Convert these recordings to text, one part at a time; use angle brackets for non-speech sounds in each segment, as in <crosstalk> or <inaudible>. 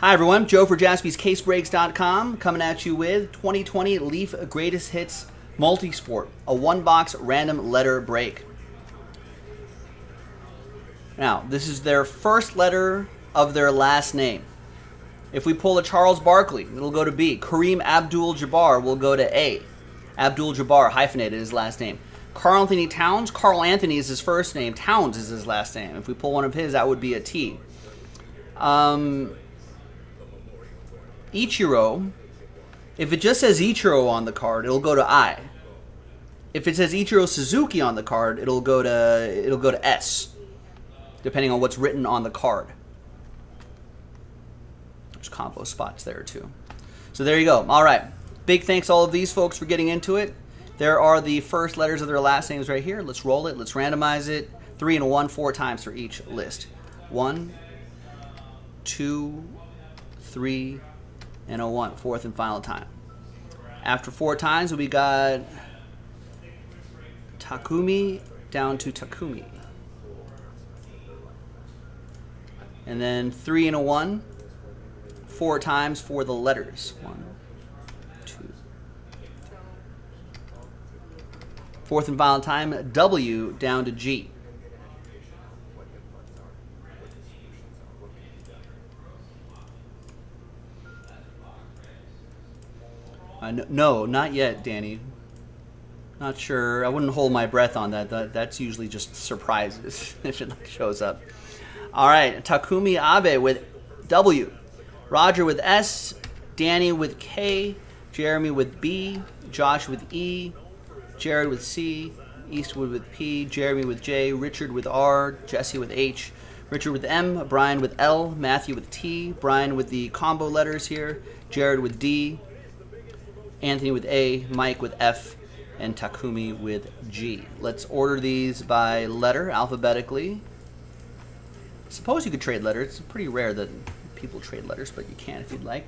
Hi, everyone. Joe for jaspyscasebreaks.com coming at you with 2020 Leaf Greatest Hits Multisport, a one box random letter break. Now, this is their first letter of their last name. If we pull a Charles Barkley, it'll go to B. Kareem Abdul Jabbar will go to A. Abdul Jabbar, hyphenated, his last name. Karl Anthony Towns, Karl Anthony is his first name, Towns is his last name. If we pull one of his, that would be a T. Um, Ichiro, if it just says Ichiro on the card, it'll go to I. If it says Ichiro Suzuki on the card, it'll go to it'll go to S, depending on what's written on the card. There's combo spots there too. So there you go. All right. Big thanks all of these folks for getting into it. There are the first letters of their last names right here. Let's roll it. Let's randomize it. Three and one, four times for each list. One, two, three, and a one. Fourth and final time. After four times, we got Takumi down to Takumi. And then three and a one, four times for the letters. One, two. Fourth and final time, W down to G. No, no, not yet, Danny. Not sure. I wouldn't hold my breath on that. that that's usually just surprises <laughs> if it shows up. All right, Takumi Abe with W, Roger with S, Danny with K, Jeremy with B, Josh with E, Jared with C, Eastwood with P, Jeremy with J, Richard with R, Jesse with H, Richard with M, Brian with L, Matthew with T, Brian with the combo letters here, Jared with D, Anthony with A, Mike with F, and Takumi with G. Let's order these by letter alphabetically. Suppose you could trade letters. It's pretty rare that people trade letters, but you can if you'd like.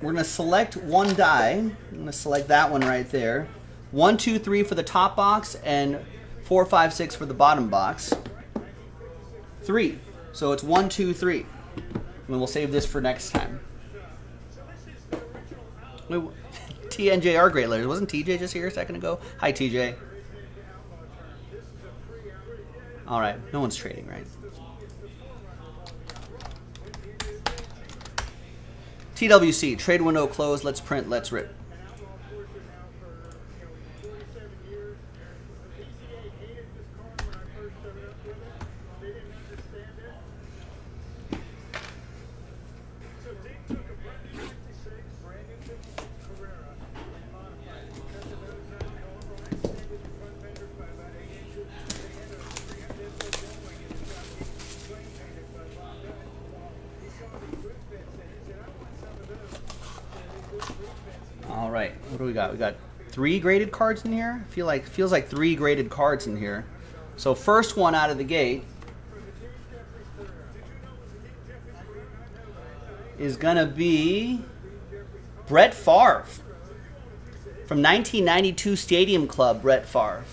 We're going to select one die. I'm going to select that one right there. One, two, three for the top box, and four, five, six for the bottom box. Three. So it's one, two, three. And we'll save this for next time. TNJ are great letters. Wasn't TJ just here a second ago? Hi, TJ. All right, no one's trading, right? TWC, trade window closed. Let's print, let's rip. All right, what do we got? We got three graded cards in here. Feel like feels like three graded cards in here. So first one out of the gate is gonna be Brett Favre from 1992 Stadium Club. Brett Favre,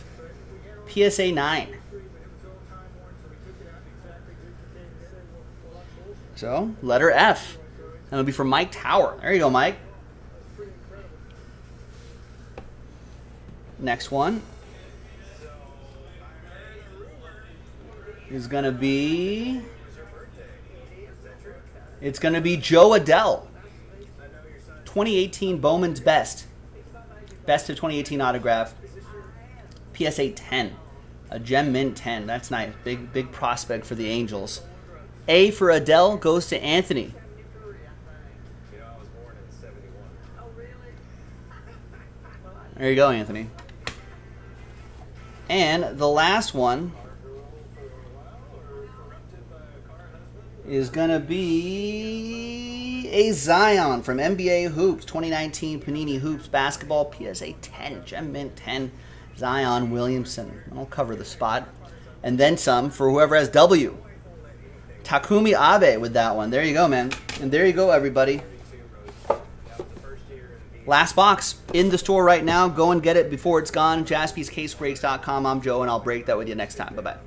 PSA 9. So letter F. That'll be for Mike Tower. There you go, Mike. Next one is going to be. It's going to be Jo Adell. 2018 Bowman's Best. Best of 2018 autograph. PSA 10. A Gem Mint 10. That's nice. Big, big prospect for the Angels. A for Adell goes to Anthony. There you go, Anthony. And the last one is going to be a Zion from NBA Hoops 2019 Panini Hoops Basketball PSA 10, Gem Mint 10, Zion Williamson. I'll cover the spot. And then some for whoever has W. Takumi Abe with that one. There you go, man. And there you go, everybody. Last box in the store right now. Go and get it before it's gone. JaspysCaseBreaks.com. I'm Joe, and I'll break that with you next time. Bye bye.